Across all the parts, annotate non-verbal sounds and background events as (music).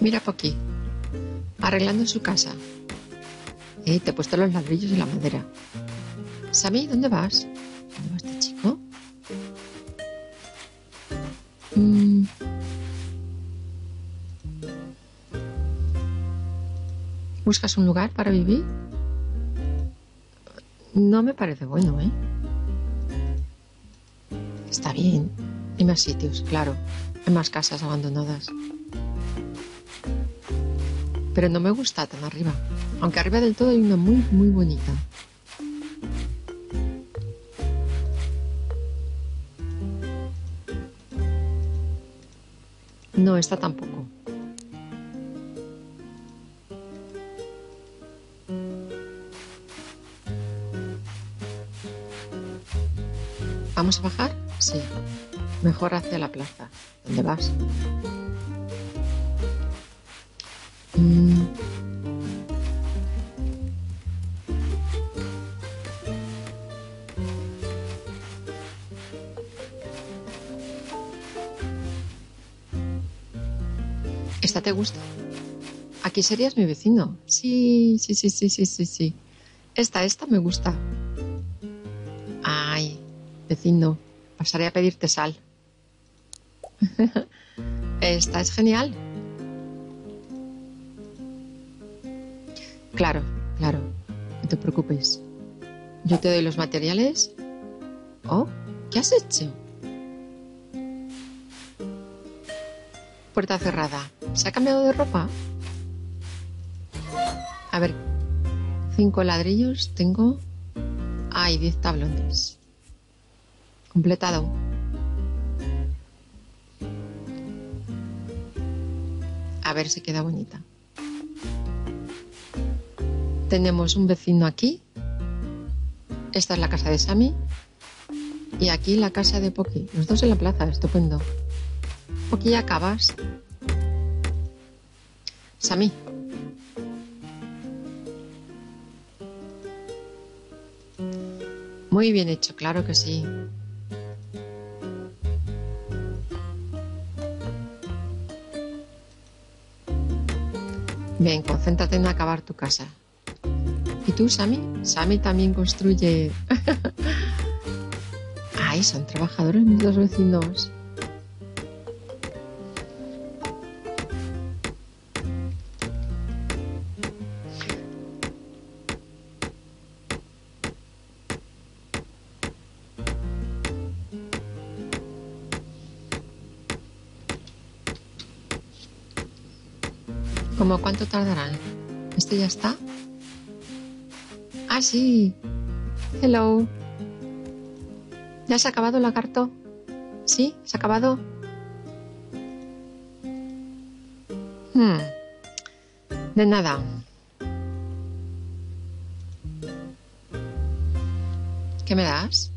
Mira por. Arreglando su casa. Eh, te he puesto los ladrillos y la madera. Sammy, ¿dónde vas? ¿Dónde va este chico? Mm. ¿Buscas un lugar para vivir? No me parece bueno, ¿eh? Está bien. Hay más sitios, claro. Hay más casas abandonadas. Pero no me gusta tan arriba. Aunque arriba del todo hay una muy, muy bonita. No, esta tampoco. ¿Vamos a bajar? Sí. Mejor hacia la plaza. ¿Dónde vas? ¿Esta te gusta? Aquí serías mi vecino. Sí, sí, sí, sí, sí, sí, sí. Esta, esta me gusta. Ay, vecino, pasaré a pedirte sal. (laughs) Esta es genial. Claro, claro, no te preocupes. Yo te doy los materiales. Oh, ¿qué has hecho? Puerta cerrada. ¿Se ha cambiado de ropa? A ver, cinco ladrillos tengo. Ay, diez tablones. Completado. A ver si queda bonita. Tenemos un vecino aquí. Esta es la casa de Sami. Y aquí la casa de Poki. Los dos en la plaza, estupendo. Poki, ya acabas. Sami. Muy bien hecho, claro que sí. Bien, concéntrate en acabar tu casa. ¿Y tú, Sami? Sami también construye. (laughs) Ay, son trabajadores mis dos vecinos. ¿Cómo cuánto tardarán? ¿Este ya está? Ah, sí. Hello. ¿Ya se ha acabado lagarto? ¿Sí? ¿Se ha acabado? Hmm. De nada. ¿Qué me das?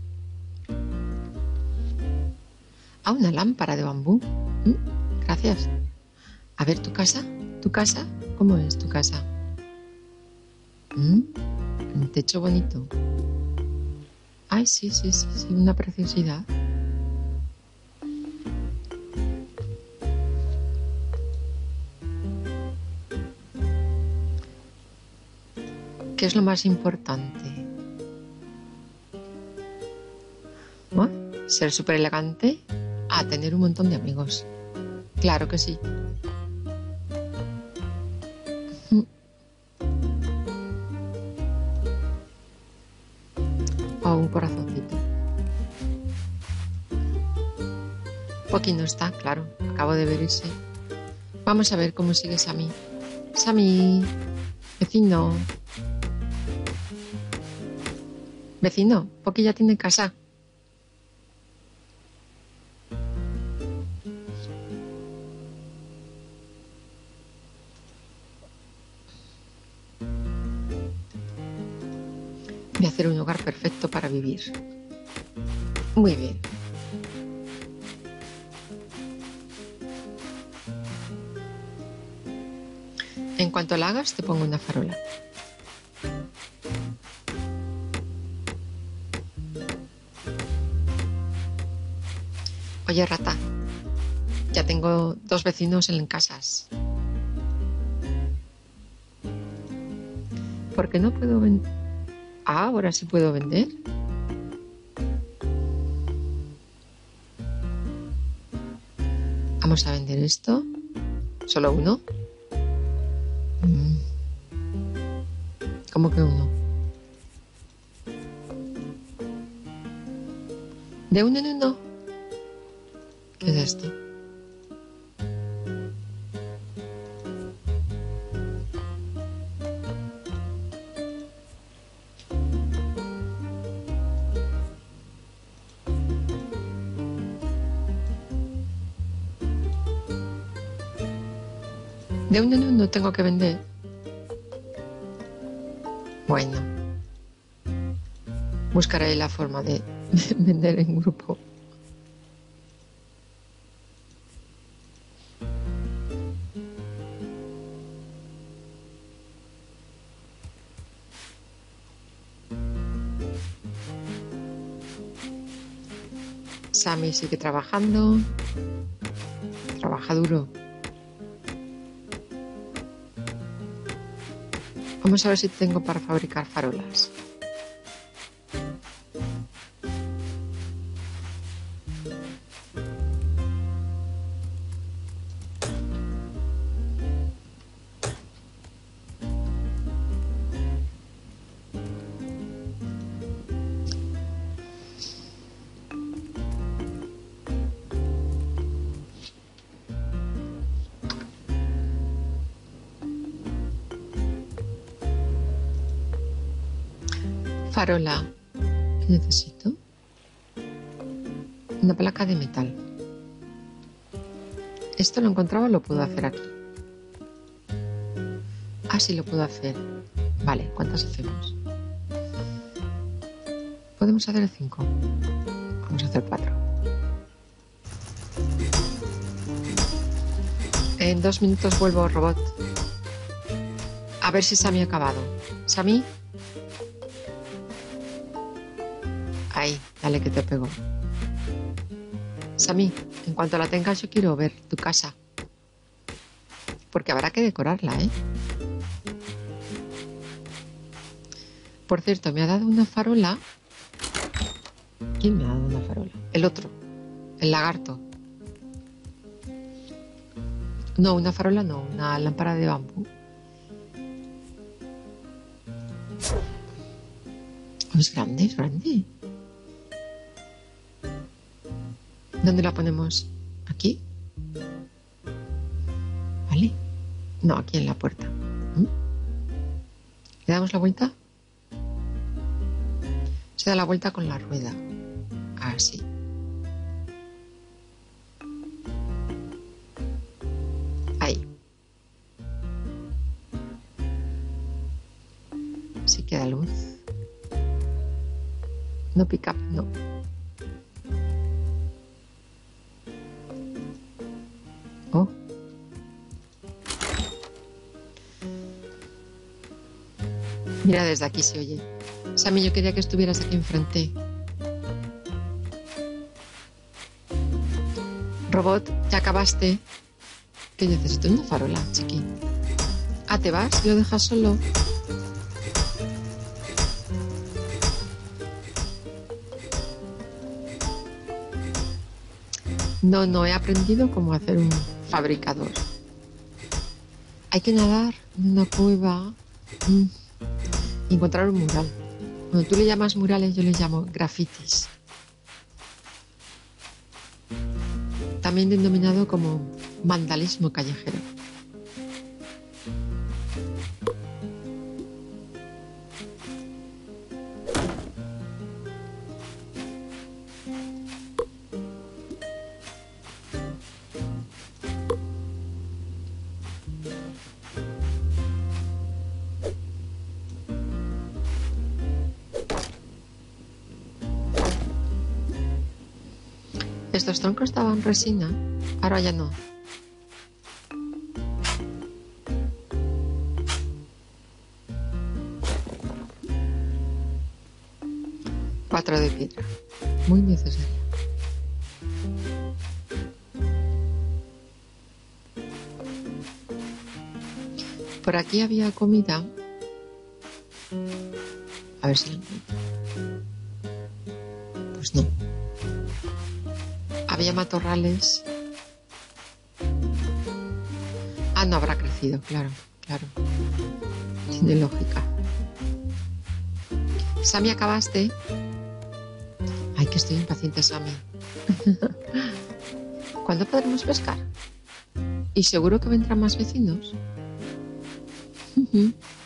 Ah, una lámpara de bambú. Mm, Gracias. A ver, ¿tu casa? ¿Tu casa? ¿Cómo es tu casa? ¿Mm? Techo bonito. Ay, sí, sí, sí, sí, una preciosidad. ¿Qué es lo más importante? Ser súper elegante a tener un montón de amigos. Claro que sí. Corazoncito. Poqui no está, claro. Acabo de ver ese. Vamos a ver cómo sigue Sami. Sami, vecino. Vecino, Poqui ya tiene casa. vivir. Muy bien. En cuanto la hagas, te pongo una farola. Oye, rata, ya tengo dos vecinos en casas. ¿Por qué no puedo vender? Ah, ahora sí puedo vender. Vamos a vender esto. ¿Solo uno? Mm. ¿Cómo que uno? ¿De uno en uno? ¿Qué es esto? De uno en uno tengo que vender. Bueno. Buscaré la forma de (laughs) vender en grupo. Sammy sigue trabajando. Trabaja duro. Vamos a ver si tengo para fabricar farolas. Farola. ¿Qué necesito? Una placa de metal. Esto lo encontraba, lo puedo hacer aquí. Ah, sí, lo puedo hacer. Vale, ¿cuántas hacemos? Podemos hacer cinco. Vamos a hacer cuatro. En dos minutos vuelvo, robot. A ver si Sammy ha acabado. ¿Sammy? Que te pego. Sammy, en cuanto la tengas yo quiero ver tu casa. Porque habrá que decorarla, ¿eh? Por cierto, me ha dado una farola. ¿Quién me ha dado una farola? El otro, el lagarto. No, una farola no, una lámpara de bambú. Es grande, es grande. ¿Dónde la ponemos? ¿Aquí? ¿Vale? No, aquí en la puerta. ¿Mm? ¿Le damos la vuelta? Se da la vuelta con la rueda. Así. Ahí. Sí queda luz. No pick no. Mira, desde aquí se oye. Sammy, yo quería que estuvieras aquí enfrente. Robot, ya acabaste. Que necesito una farola, chiqui. Ah, ¿te vas? ¿Lo dejas solo? No, no he aprendido cómo hacer un fabricador. Hay que nadar en una cueva mm, encontrar un mural. Cuando tú le llamas murales, yo les llamo grafitis. También denominado como vandalismo callejero. Estos troncos estaban resina, ahora ya no. Cuatro de piedra, muy necesaria. Por aquí había comida A ver si Había matorrales. Ah, no habrá crecido, claro, claro. Tiene lógica. Sami, ¿acabaste? Ay, que estoy impaciente, Sami. (laughs) ¿Cuándo podremos pescar? ¿Y seguro que vendrán más vecinos? (laughs)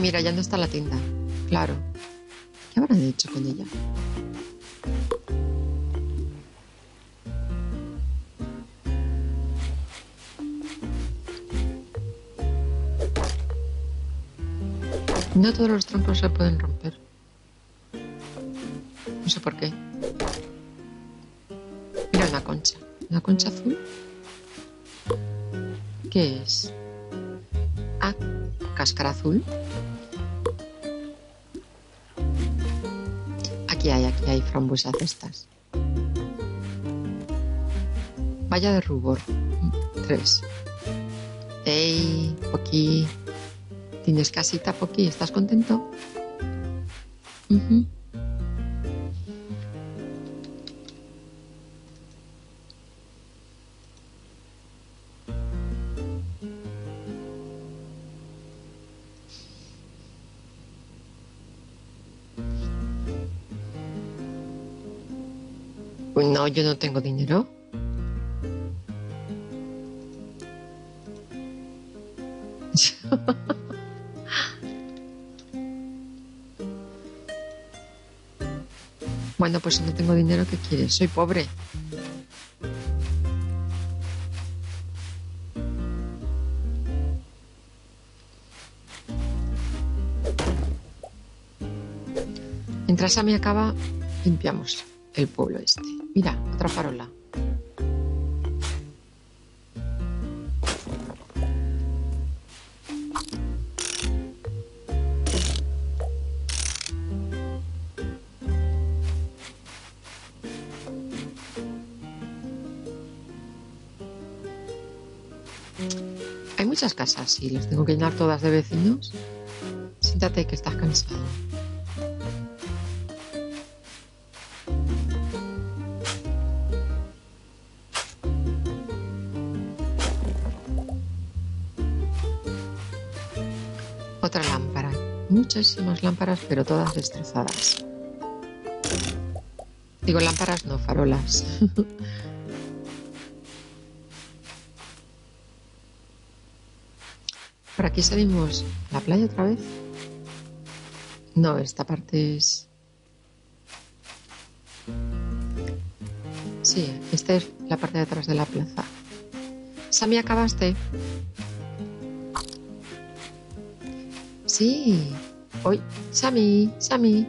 Mira, ya no está la tienda. Claro. ¿Qué habrán hecho con ella? No todos los troncos se pueden romper. No sé por qué. Mira la concha. ¿La concha azul? ¿Qué es? Ah, cáscara azul. Aquí hay, aquí hay frambuesas estas. Vaya de rubor. Tres. Ey, Poki. ¿Tienes casita, Poki? ¿Estás contento? Uy, no, yo no tengo dinero. Bueno, pues si no tengo dinero, ¿qué quieres? Soy pobre. Mientras mí acaba, limpiamos el pueblo este. Mira, otra farola. Hay muchas casas y las tengo que llenar todas de vecinos. Siéntate que estás cansado. Muchísimas lámparas, pero todas destrozadas. Digo lámparas, no farolas. (laughs) Por aquí salimos a la playa otra vez. No, esta parte es. Sí, esta es la parte de atrás de la plaza. Sami, ¿acabaste? Sí. Hoy, Sami, Sami.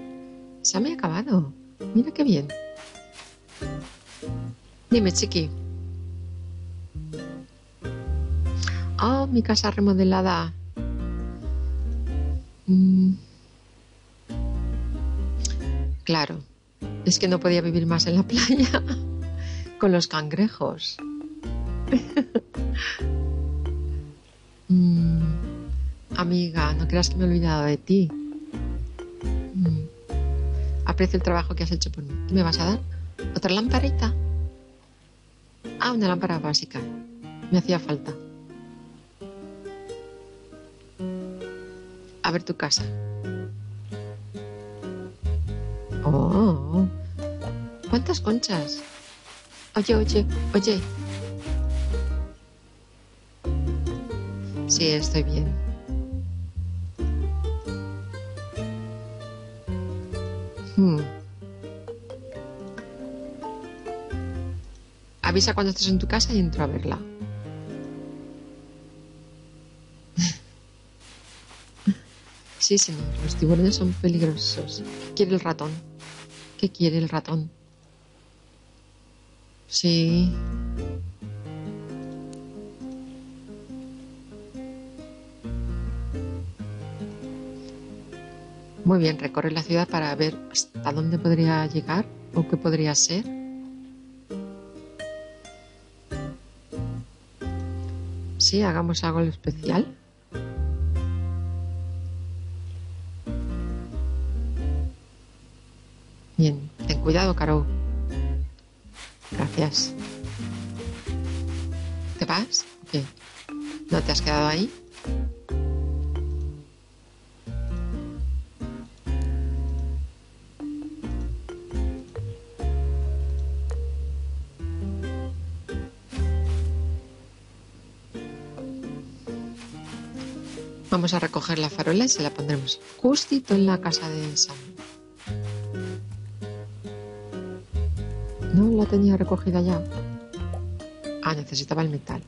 Sami ha acabado. Mira qué bien. Dime, chiqui. Oh, mi casa remodelada. Mm. Claro, es que no podía vivir más en la playa (laughs) con los cangrejos. (laughs) Mm. Amiga, no creas que me he olvidado de ti. Aprecio el trabajo que has hecho por mí. ¿Qué me vas a dar? ¿Otra lamparita? Ah, una lámpara básica. Me hacía falta. A ver tu casa. Oh, ¿cuántas conchas? Oye, oye, oye. Sí, estoy bien. Avisa cuando estés en tu casa y entro a verla. (laughs) Sí, señor, los tiburones son peligrosos. ¿Qué quiere el ratón? ¿Qué quiere el ratón? Sí. Muy bien, recorre la ciudad para ver hasta dónde podría llegar o qué podría ser. Hagamos algo especial. Bien, ten cuidado, Caro. Gracias. ¿Te vas? ¿Qué? ¿No te has quedado ahí? Vamos a recoger la farola y se la pondremos justito en la casa de Sam. No la tenía recogida ya. Ah, necesitaba el metal.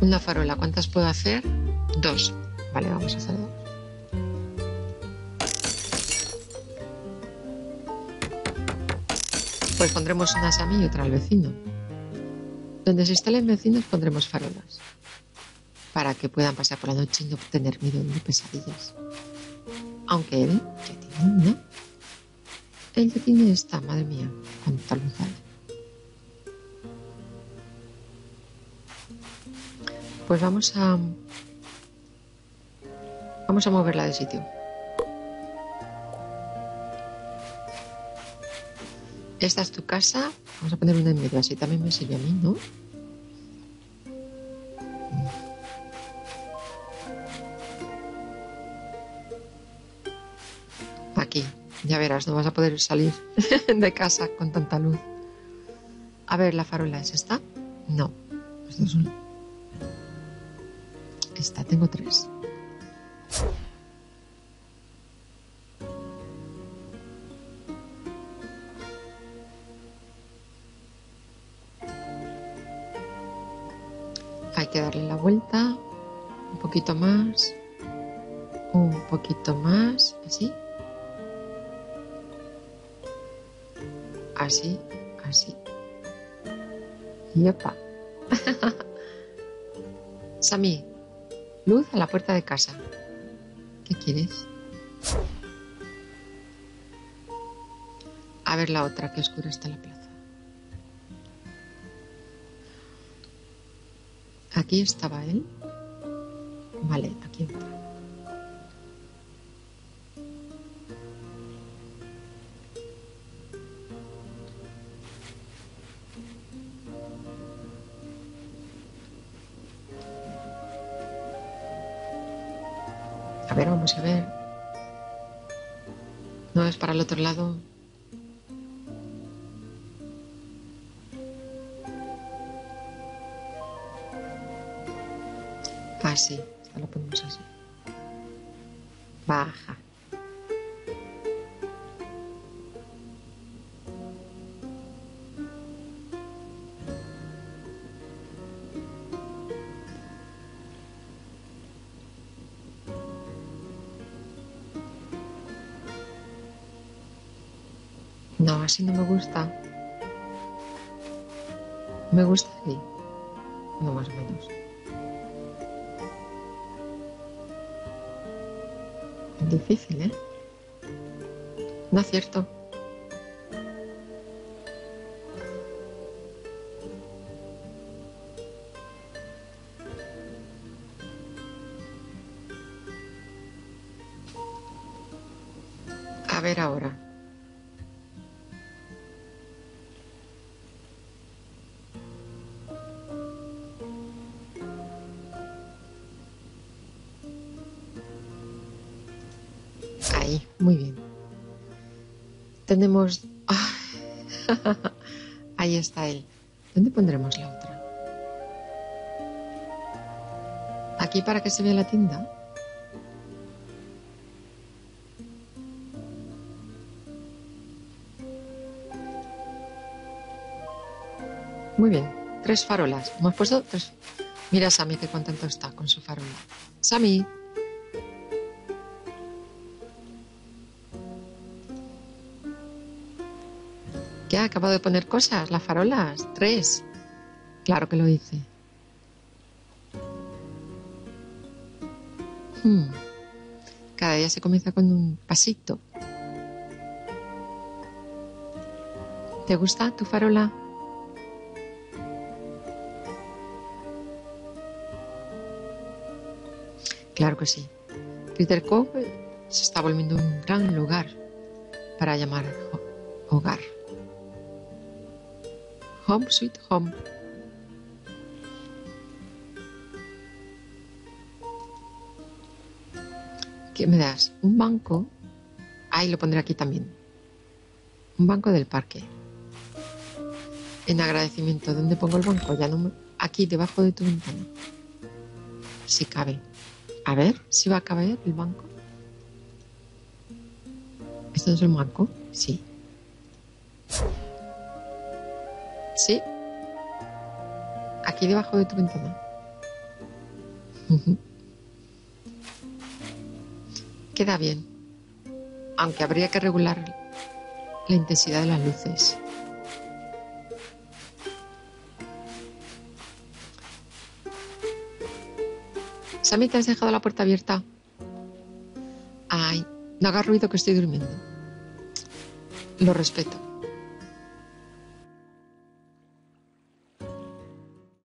Una farola, ¿cuántas puedo hacer? Dos. Vale, vamos a hacer dos. Pues pondremos una a Sammy y otra al vecino. Donde se instalen vecinos pondremos farolas para que puedan pasar por la noche y no tener miedo ni pesadillas. Aunque él ya tiene una. Él ya tiene esta, madre mía, cuánta luz. Pues vamos a... Vamos a moverla de sitio. Esta es tu casa. Vamos a poner una en medio, así también me sirve a mí, ¿no? Aquí, ya verás, no vas a poder salir (laughs) de casa con tanta luz. A ver, ¿la farola es esta? No. Esta, tengo tres. Así, así. Y opa. (laughs) Sami, luz a la puerta de casa. ¿Qué quieres? A ver la otra, que oscura está la plaza. Aquí estaba él. Vale, aquí entra. A ver, vamos a ver. No es para el otro lado. Así, esta lo ponemos así. Baja. Así no me gusta. Me gusta así. No más o menos. Es difícil, ¿eh? No acierto. A ver ahora. tenemos... Ah, (laughs) ahí está él. ¿Dónde pondremos la otra? ¿Aquí para que se vea la tienda? Muy bien, tres farolas. Hemos puesto tres. Mira Sammy qué contento está con su farola. Sammy, ¿Qué ha acabado de poner cosas? Las farolas. Tres. Claro que lo hice. Hmm. Cada día se comienza con un pasito. ¿Te gusta tu farola? Claro que sí. Peter Cove se está volviendo un gran lugar para llamar hogar. Home Sweet Home. ¿Qué me das? Un banco. Ahí lo pondré aquí también. Un banco del parque. En agradecimiento, ¿dónde pongo el banco? Ya no Aquí, debajo de tu ventana. Si cabe. A ver si va a caber el banco. ¿Esto es el banco? Sí. Sí. Aquí debajo de tu ventana. Queda bien. Aunque habría que regular la intensidad de las luces. Sammy, ¿te has dejado la puerta abierta? Ay, no hagas ruido que estoy durmiendo. Lo respeto.